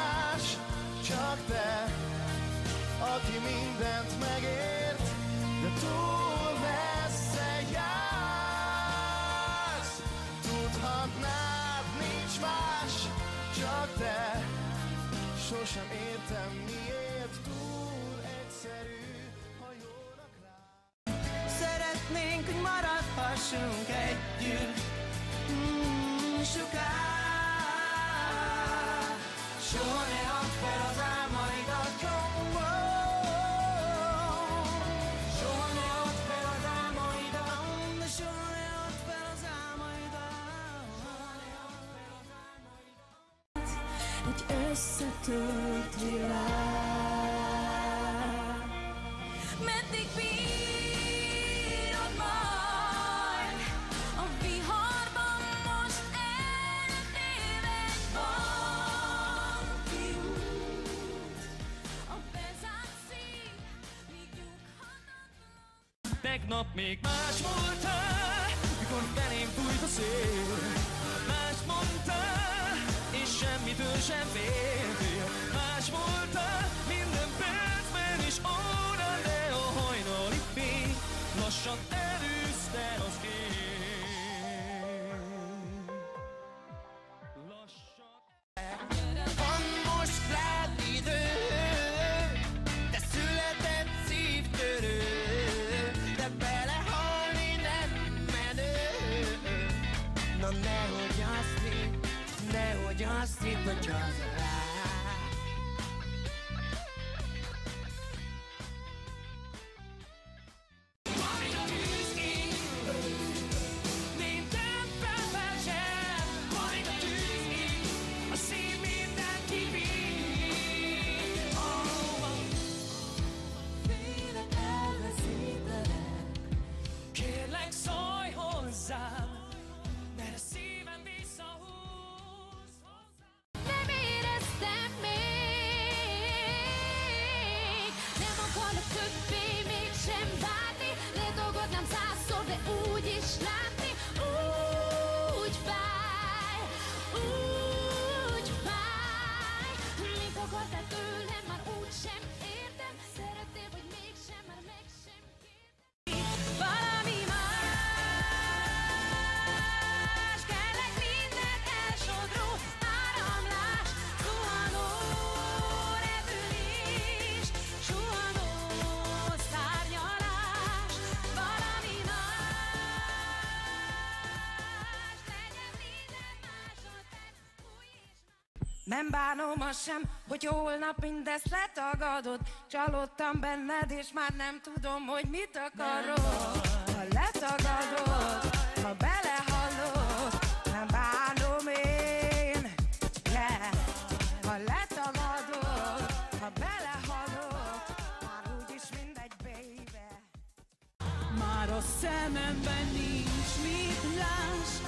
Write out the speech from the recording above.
más, csak te, aki mindent megért, de túl messze jársz. Tudhatnád, nincs más, csak te, sosem értem miért, túl egyszerű. Szeretnénk, hogy maradhassunk együtt, mm, sokáig. Soha ne add fel az álmaidat, oh, oh. Fel az álmaidat, soha ne fel az álmaidat. Egy összetört világ. Meddig bírod Tegnap még más voltál, mikor belém fújt a szél. Más mondtál, és semmitől sem féltél. Más voltál, nehogy azt hidd, hogy az Nem bánom azt sem, hogy holnap mindezt letagadod. Csalódtam benned, és már nem tudom, hogy mit akarod. Ha letagadod, ha belehallod Nem bánom én, yeah. Ha letagadod, ha belehallod Már úgyis mindegy, baby. Már a szememben nincs mit láss,